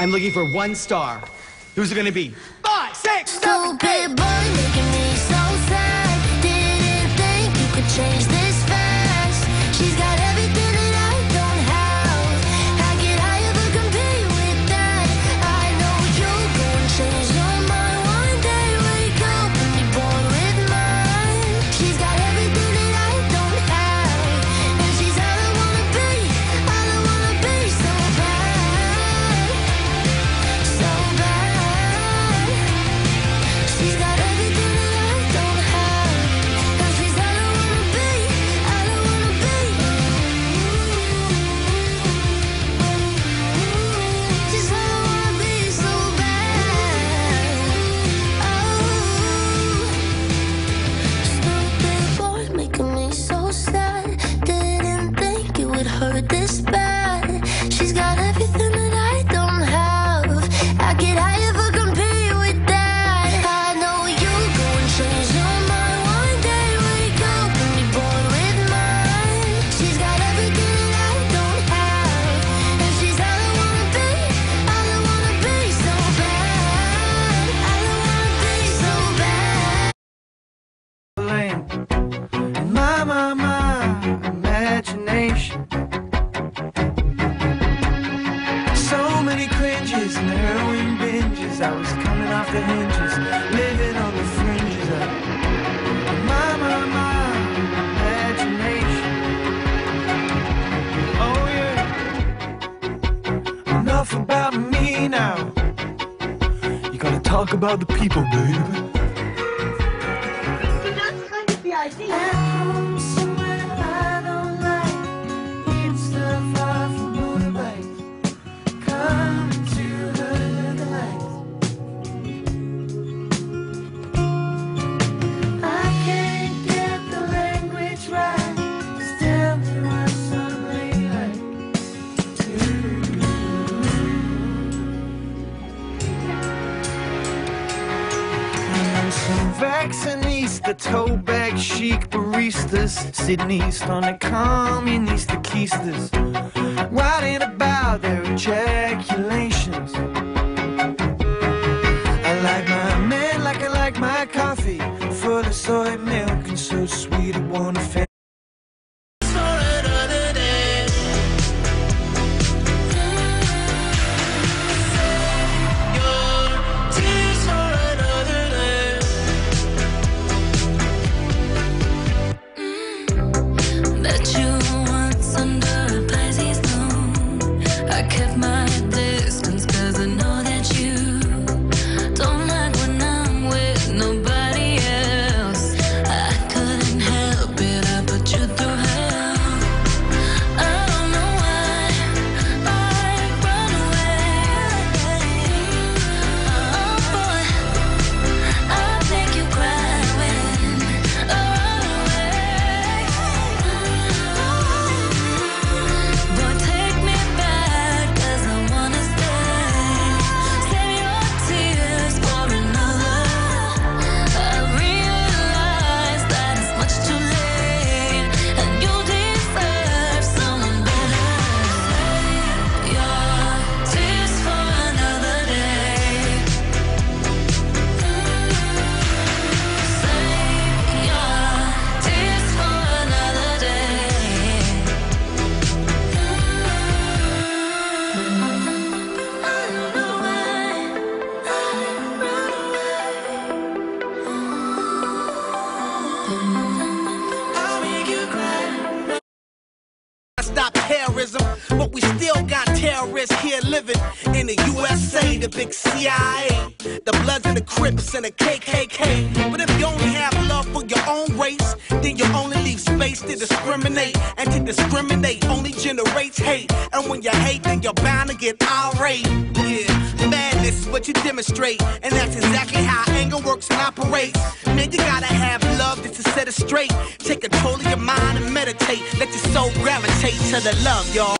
I'm looking for one star. Who's it gonna be? Five, six, seven, eight. I was coming off the hinges, living on the fringes of my, my, my imagination. Oh, yeah. Enough about me now. You gotta talk about the people, baby. That's kind of the idea. Some vaccinista, toe bag chic baristas, sitting east on the communista keisters, writing about their ejaculations. I like my man like I like my coffee, full of soy milk Met you terrorists here living in the USA, the big CIA, the Bloods and the Crips and the KKK. But if you only have love for your own race, then you only leave space to discriminate, and to discriminate only generates hate. And when you hate, then you're bound to get irate. Yeah, madness is what you demonstrate, and that's exactly how anger works and operates. Man, you gotta have love just to set it straight. Take control of your mind and meditate. Let your soul gravitate to the love, y'all.